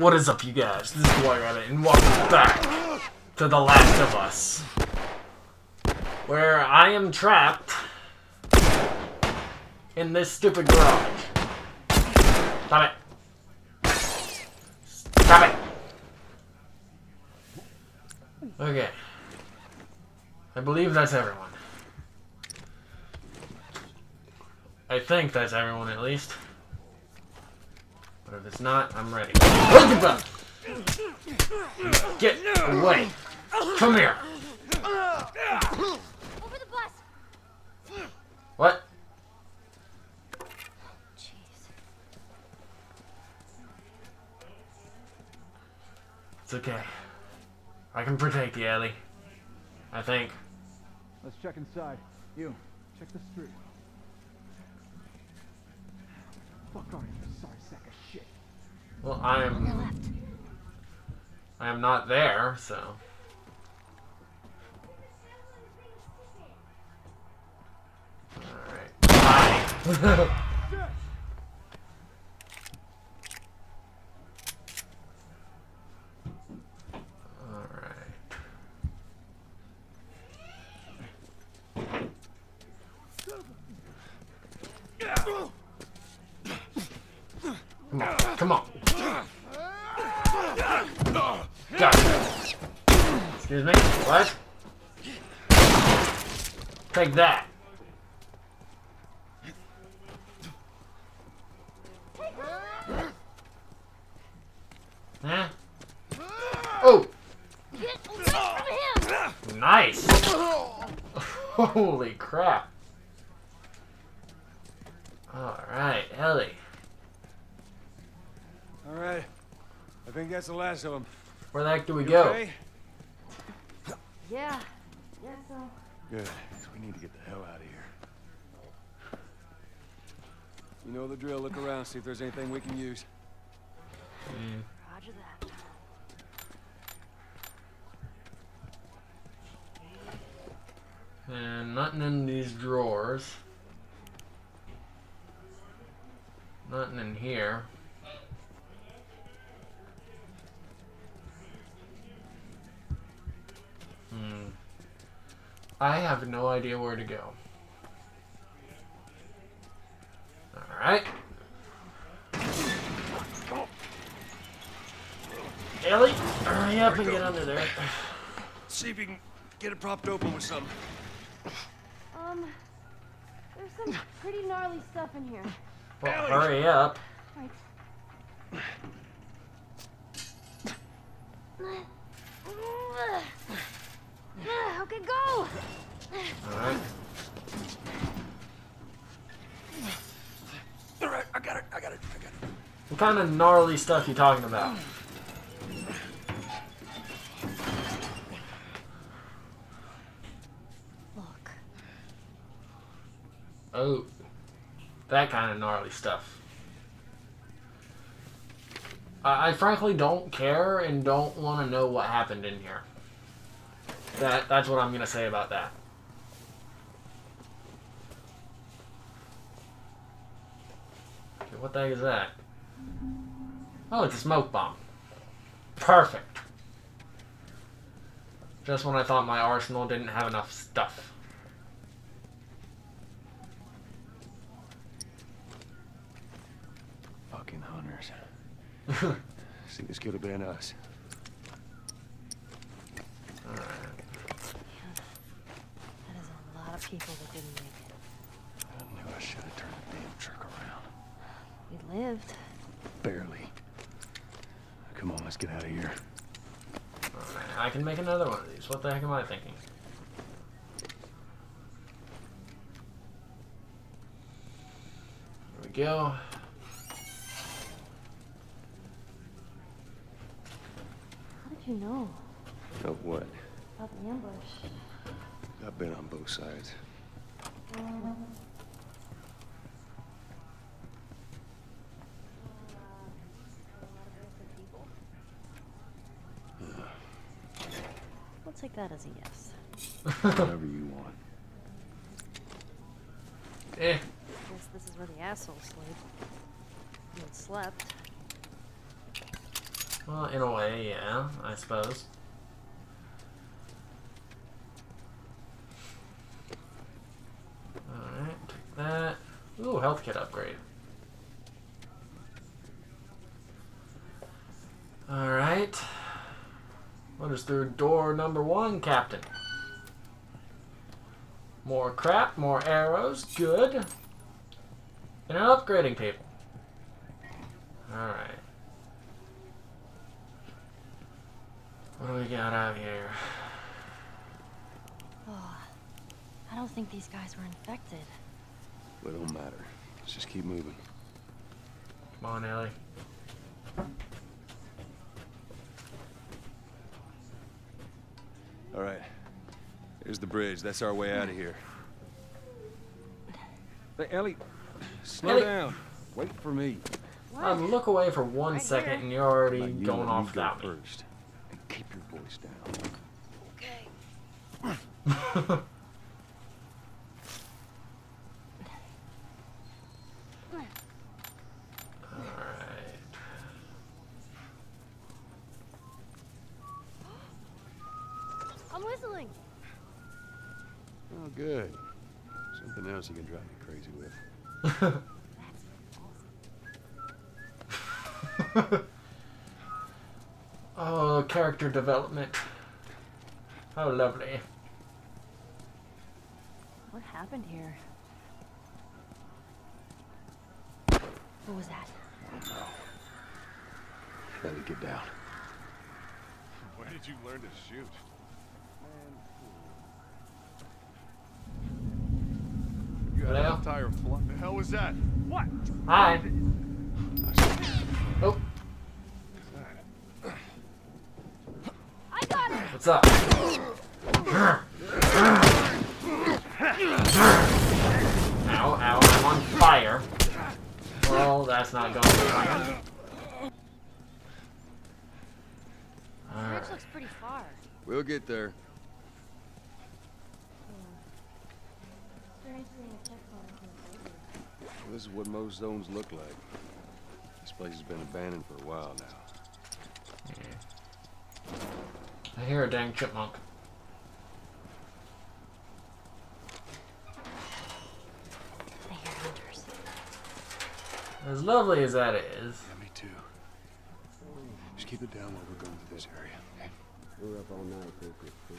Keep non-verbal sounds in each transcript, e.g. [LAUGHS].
What is up, you guys? This is White Rabbit, and welcome back to The Last of Us, where I am trapped in this stupid garage. Stop it. Stop it. Okay. I believe that's everyone. I think that's everyone at least. But if it's not, I'm ready. Look at them! Get away! Come here! Over the bus. What? Jeez. It's okay. I can protect you, Ellie. I think. Let's check inside. You, check the street. Fuck are you, sorry sack of shit? Well, I am. I am not there, so. Alright. Bye. [LAUGHS] Alright. Come on, come on. Got it. Excuse me? What? Take that. Huh? Oh! Get away from him. Nice! [LAUGHS] Holy crap. Alright, Ellie. All right. I think that's the last of them. Where the heck do we You go? okay? Yeah. Yeah, so. Good. 'cause we need to get the hell out of here. You know the drill. Look around, see if there's anything we can use. Hmm. Roger that. And nothing in these drawers. Nothing in here. I have no idea where to go. Alright. Ellie, hurry up and get under there. See if you can get it propped open with something. Um, there's some pretty gnarly stuff in here. Well, Ellie! hurry up. Right. [SIGHS] Okay, go. Alright. All right, I got it. I got it. I got it. What kind of gnarly stuff you talking about? Look. Oh, that kind of gnarly stuff. I, I frankly don't care and don't want to know what happened in here. That that's what I'm gonna say about that. Okay, what the heck is that? Oh, it's a smoke bomb. Perfect. Just when I thought my arsenal didn't have enough stuff. Fucking hunters. [LAUGHS] See, this could have been us. Alright. That is a lot of people that didn't make it. I knew I should have turned the damn truck around. We lived. Barely. Come on, let's get out of here. Alright, I can make another one of these. What the heck am I thinking? There we go. How did you know Of what? about the ambush? I've been on both sides. We'll take that as a yes. Whatever you want. eh. I Guess this is where the assholes sleep. And slept. Well, in a way, yeah, I suppose. Alright, take that. Health kit upgrade. Alright. What is through door number one, Captain? More crap, more arrows, good. And an upgrading table. Alright. What do we got out here? Oh, I don't think these guys were infected. But it don't matter. Let's just keep moving. Come on, Ellie. All right. Here's the bridge. That's our way out of here. Hey, Ellie, slow Ellie. down. Wait for me. Um, look away for one Right second here. and you're already Now, you going let me off go without me. first. And keep your voice down. Okay. [LAUGHS] [LAUGHS] Alright. I'm whistling. Oh, good. Something else you can drive me crazy with. [LAUGHS] oh, character development. How lovely. What happened here? What was that? Ellie, get down. Where did you learn to shoot? You Hello? an entire flock. The hell was that? What? Hi. Oh, I got it. what's up? Ow, ow, I'm on fire. Well, that's not going to fire. Alright. Bridge looks pretty far. We'll get there. Hmm. Is there anything a checkpoint I can avoid? Well, this is what most zones look like. This place has been abandoned for a while now. I hear a dang chipmunk. I hear hunters. As lovely as that is, Yeah, me too. Just keep it down while we're going through this area, okay? We're up all night thinking cool.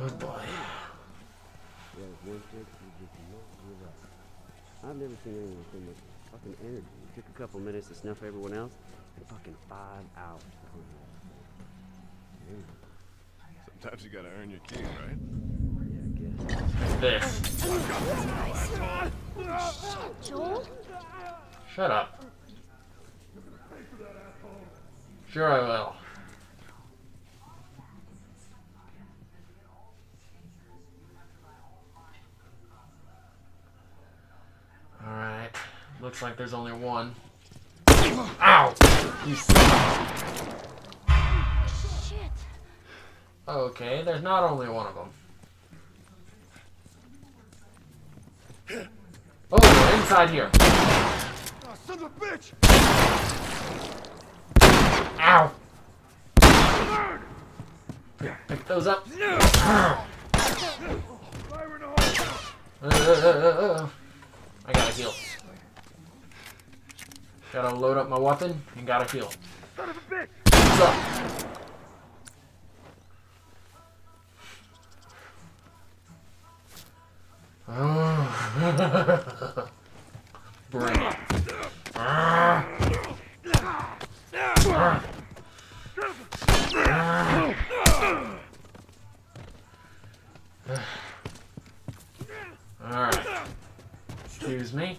oh boy. Yeah, I've never seen anyone so much fucking energy. It took a couple minutes to snuff everyone else, and fucking five hours to hunt us. Damn. Sometimes you gotta earn your keys, right? Yeah, I guess. This. Joel? Shut up. Sure I will. Looks like there's only one. Ow! You suck. Shit. Okay, there's not only one of them. Oh, they're inside here. Oh, son of a bitch! Ow! Pick, pick those up. Fire in the hole! Uh, uh, uh. I gotta heal. Gotta load up my weapon and gotta heal. Son of a bitch! What's up? Oh. [LAUGHS] Bring it. Ah. Ah. Alright. Excuse me.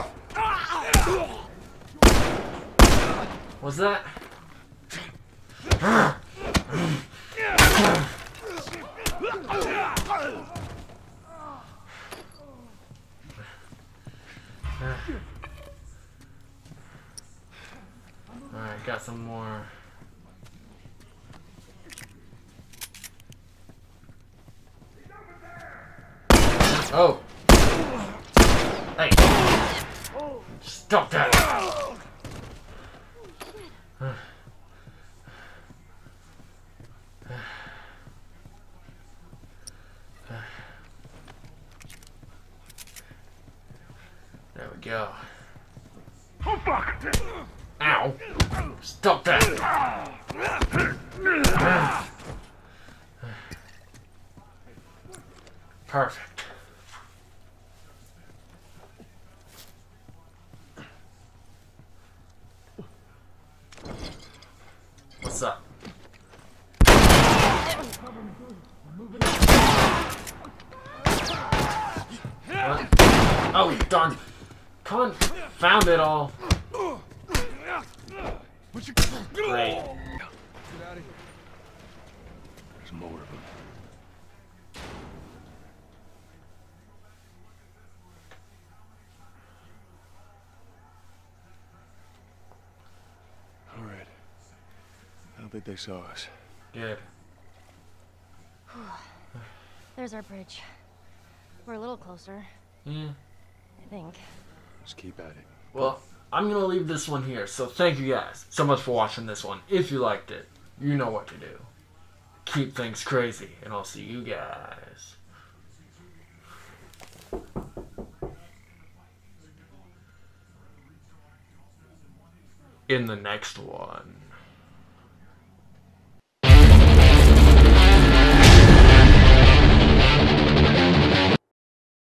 What's that? Alright, got some more. Oh! Hey! Stop that! There we go. Oh, fuck! Ow! Stop that! Perfect. What's up? Oh, darn. Con found it all. Great. Get out of here. There's more of them. All right. I don't think they saw us. Good. There's our bridge. We're a little closer, Yeah. I think. Keep at it. Well, I'm gonna leave this one here. So thank you guys so much for watching this one. If you liked it, you know what to do. Keep things crazy, and I'll see you guys. In the next one.